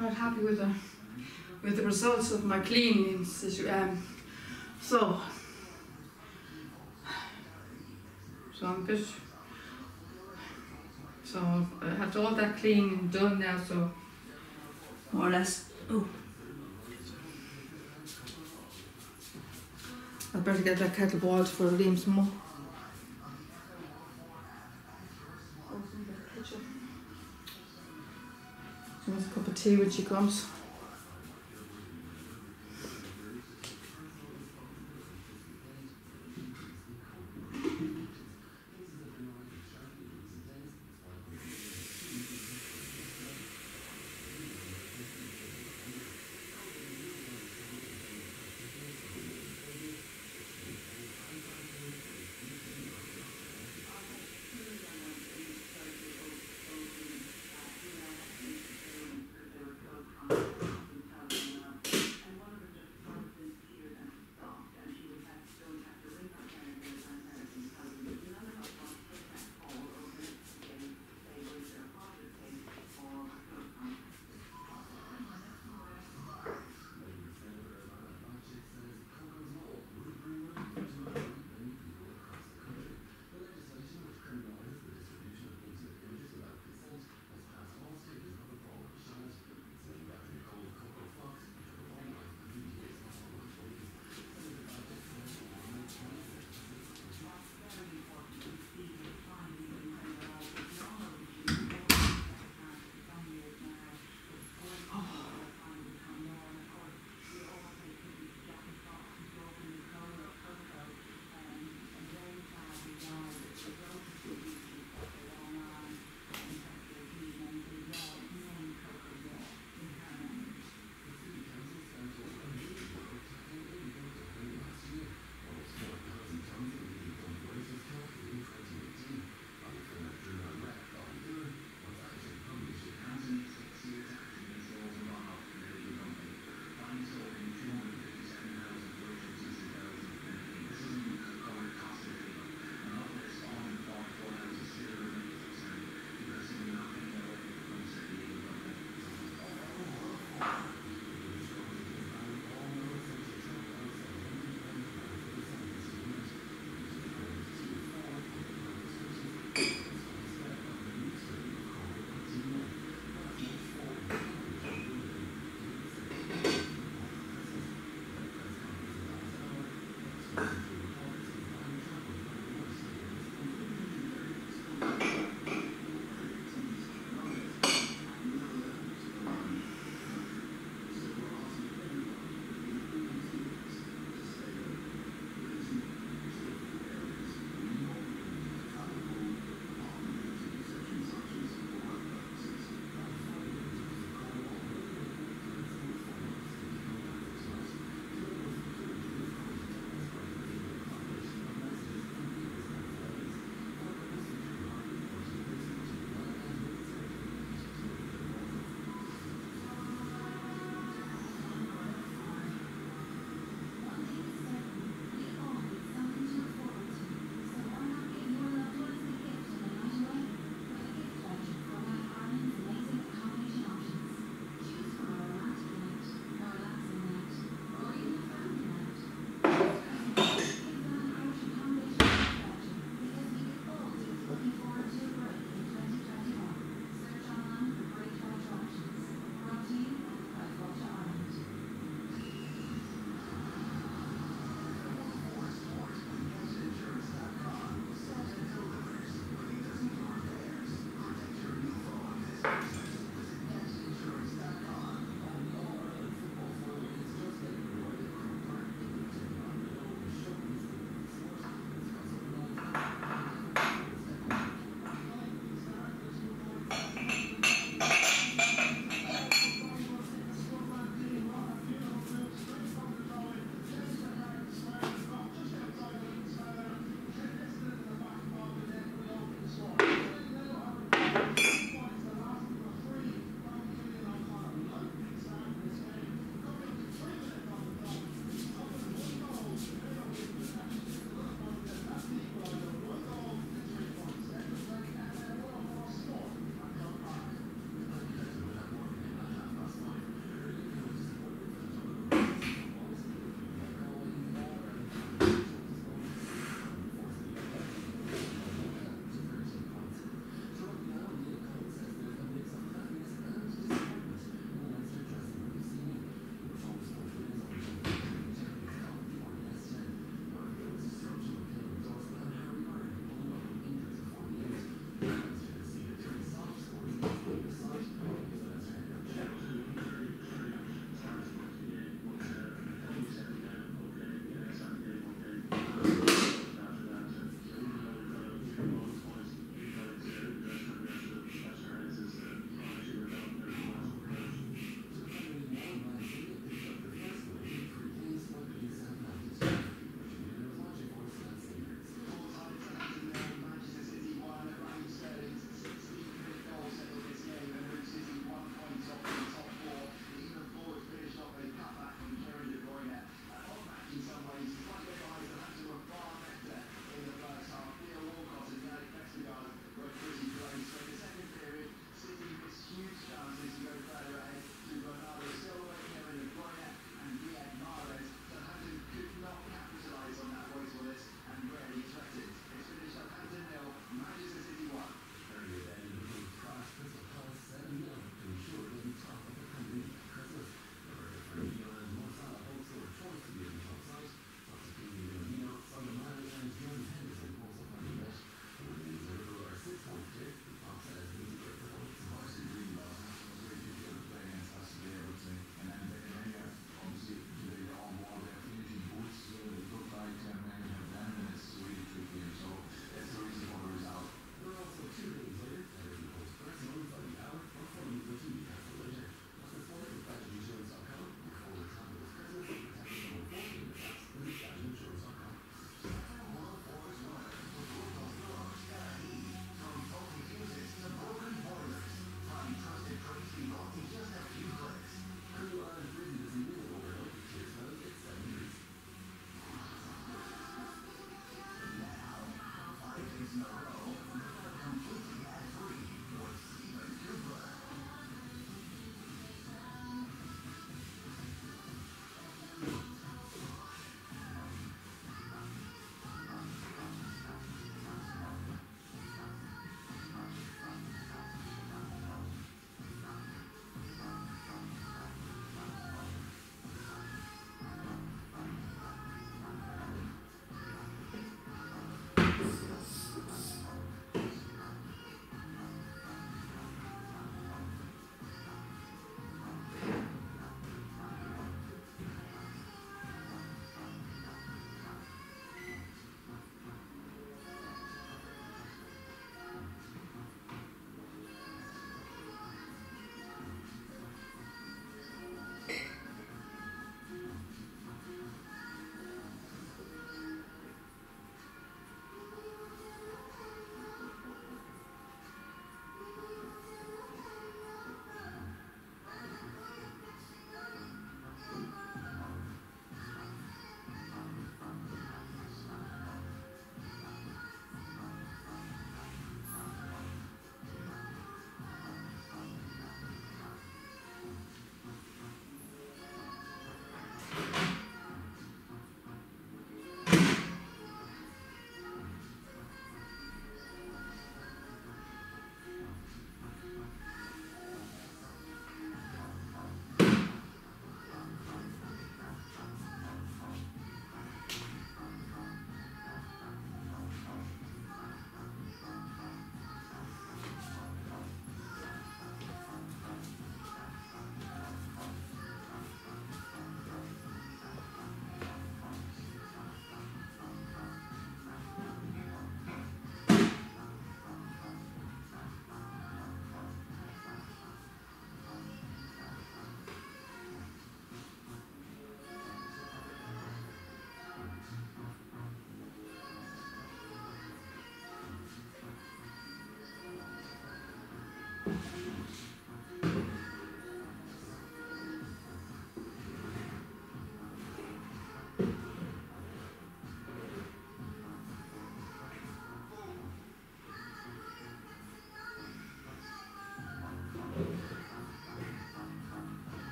Not happy with the with the results of my cleaning um, so. So I'm just so I have all that cleaning done now so more or less oh. I better get that kettle boiled for Liam's mum. Cup of tea when she comes. down the chicken.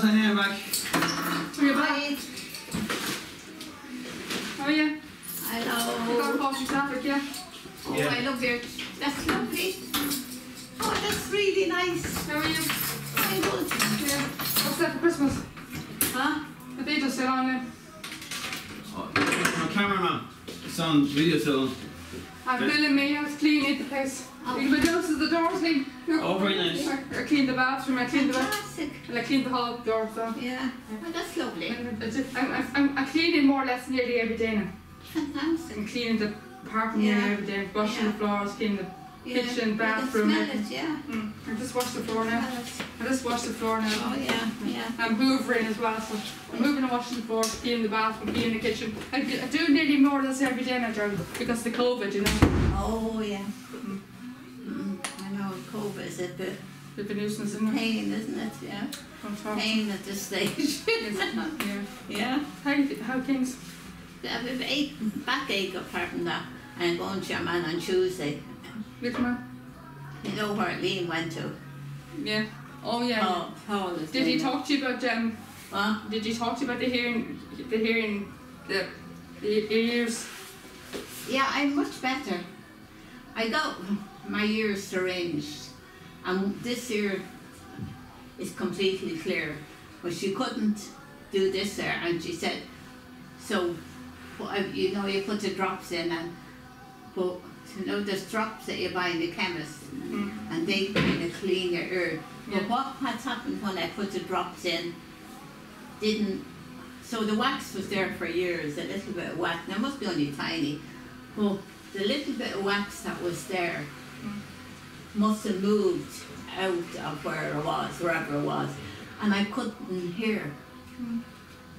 Come back. Are you back? Hi. How are you? You Hello. got coffee traffic, yeah? Oh, Yeah. I love your. That's lovely. Oh, that's really nice. How are you? I'm good. Yeah. What's that for Christmas? Huh? The they just sit on there. Oh, my cameraman. It's on video still. I'm Yeah. filling me, I was cleaning the place. Oh. You can notice the door clean. Look. Oh, very nice. I, I cleaned the bathroom, I cleaned the bathroom. Fantastic. And I cleaned the hall door, so. Yeah. Oh, that's lovely. I'm, I'm, I'm, I'm cleaning more or less nearly every day now. Fantastic. I'm cleaning the apartment Yeah. nearly every day, washing Yeah. the floors, cleaning the. Yeah. Kitchen, I can bathroom, smell it, yeah. Mm, I just washed the floor now. I just washed the floor now. Oh, yeah, yeah. I'm hoovering as well, so I'm moving and washing the floor, cleaning the bathroom, cleaning the kitchen. I, I do nearly more or less every day now, Jerry, because of the COVID, you know. Oh, yeah. COVID is bit Bit of a nuisance, isn't it? pain, isn't it? Yeah. Pain at this stage. Yeah. yeah. How, how things? I have ache, backache apart from that. I'm going to your man on Tuesday. Little man? You know where Liam went to? Yeah. Oh yeah. Paul, Paul is Did he doing it. talk to you about um? What? Did he talk to you about the hearing? The hearing, the the ears. Yeah, I'm much better. I got my ears syringed, and this ear is completely clear. But she couldn't do this there, and she said, so, you know, you put the drops in, and but you know, there's drops that you buy in the chemist, Mm. and they kind of clean your ear. But what has happened when I put the drops in? Didn't. So the wax was there for years, a little bit of wax. Now it must be only tiny, but the little bit of wax that was there must have moved out of where it was, wherever it was, and I couldn't hear.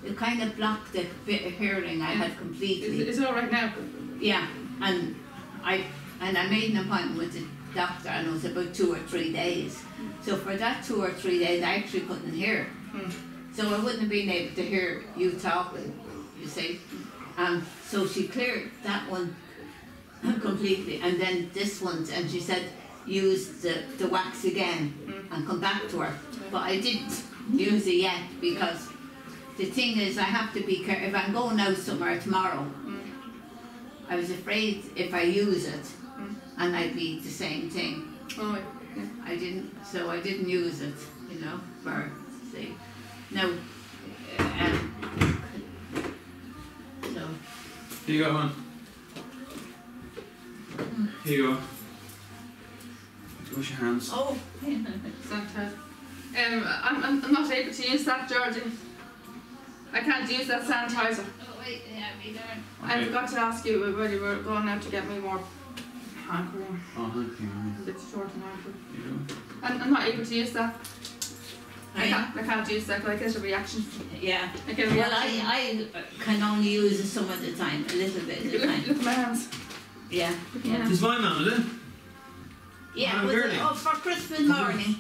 It kind of blocked the bit of hearing I had completely. is it all right now? Yeah, and I and I made an appointment with the doctor, and it was about two or three days. So for that two or three days, I actually couldn't hear. Hmm. So I wouldn't have been able to hear you talking. You see, um, so she cleared that one completely, and then this one, and she said use the, the wax again and come back to her. But I didn't use it yet because the thing is, I have to be careful. If I'm going out somewhere tomorrow, I was afraid if I use it, and I'd be the same thing. Oh yeah. I didn't, so I didn't use it, you know, for see. Now, uh, um, so Here you go, man. Here you go. Wash your hands. oh, Sanitize. Um, I'm, I'm, I'm not able to use that, Georgie. I can't use that sanitizer. oh wait, yeah, be there. I Okay. forgot to ask you whether you were going out to get me more hand cream. Oh, thank you. A bit short on hand cream. Here. I'm, I'm not able to use that. I can't, I can't use that because I get a reaction. Yeah. I get a Well. I, I can only use it some of the time, a little bit look, at a time. look at my hands. Yeah, Look at my yeah. is my man, is it? Yeah, Oh, was it, oh, for Christmas morning.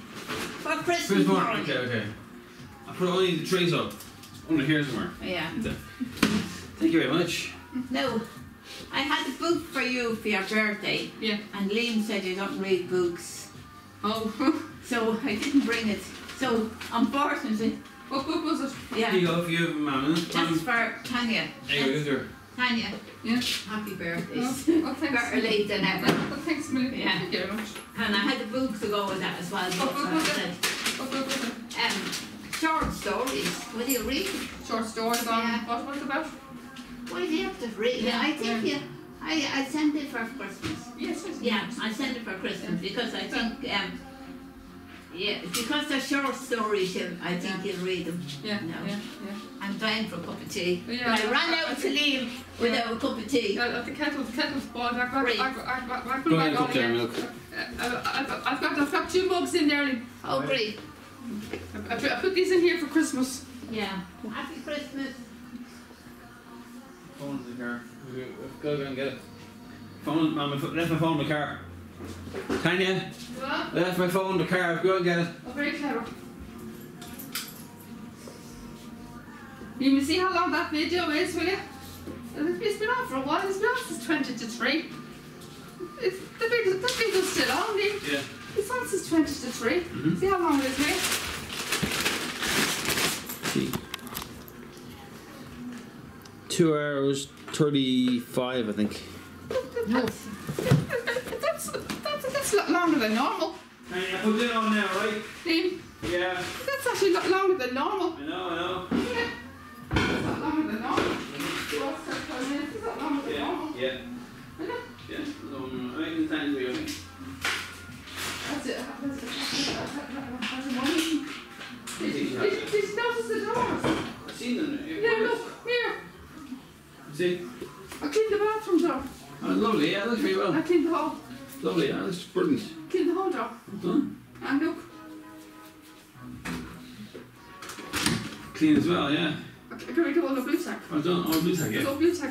For Christmas, First morning. morning. Okay, okay. I put only the trays up. Under here somewhere. Yeah. Thank you very much. No, I had a book for you for your birthday, Yeah. and Liam said you don't read books. Oh. So I didn't bring it. So unfortunately, what book was it? yeah, Here you go for you, man. that's for Tania. There you go, That's there. Tania, Yeah. happy birthday. Oh, oh thanks. Better late than ever. Oh, thanks a million. Yeah. Thank you very much. And I had a book to go with that as well. What was it? said, What book um, short stories. Will you read? Short stories on Yeah. what was about? Well, you have to read. Yeah, I think yeah. you. I, I sent it for Christmas. Yes, yes. Yeah, I sent it for Christmas because I think um, yeah, because they're short stories. you- I think Yeah. you'll read them. Yeah, No. yeah, yeah. I'm dying for a cup of tea. Yeah, I I- ran I- out to leave without a cup of tea. Yeah, uh, the kettle, the kettle's boiled. I've got, Right. I've, I've, I've, I've, Go got ahead, all again. milk. Uh, I've, I've, I've got, I've got two mugs in there. Lee. Oh, great. I, I, put, I put these in here for Christmas. Yeah. Happy Christmas. Phone's in the car. Go go and get it. Phone, man, my pho- left my phone in the car. Tania, I left my phone in the car. Go and get it. oh, very clever. You can see how long that video is, will you? It's been on for a while. It's been on since 20 to 3. It's, the, video, the video's still on, Lee. Yeah. It's on since 20 to 3. Mhm. See how long it is, see. Two hours thirty-five, I think. That's, that's, a lot longer than normal. Tania, put it on now, right? Liam, Yeah, that's actually a lot longer than normal.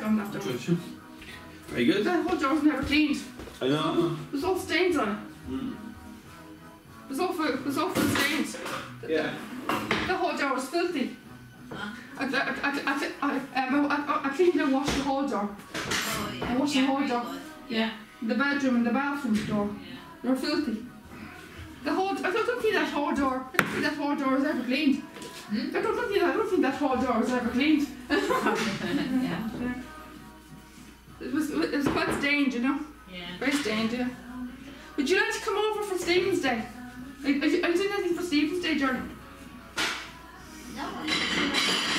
Yeah. no blue on that good. Very good. That whole door was never cleaned. I know. There's all stains on it. Mm. There's all full, there's all full stains. Yeah. The whole door was filthy. Huh? I, I, I, I, I, um, I, I, I cleaned and washed the whole door. Oh, yeah. I wash the yeah, whole very door. Yeah. The bedroom and the bathroom door. Yeah. They're filthy. The whole, I don't, don't think that whole door, I don't think that whole door was ever cleaned. Hmm? I don't, don't think, I don't think that whole door was ever cleaned. yeah. It was, it was quite stained, you know? Yeah. Very stained, yeah. Would you like to come over for Stephen's Day? Are, you, are you doing anything for Stephen's Day, Jordan? No.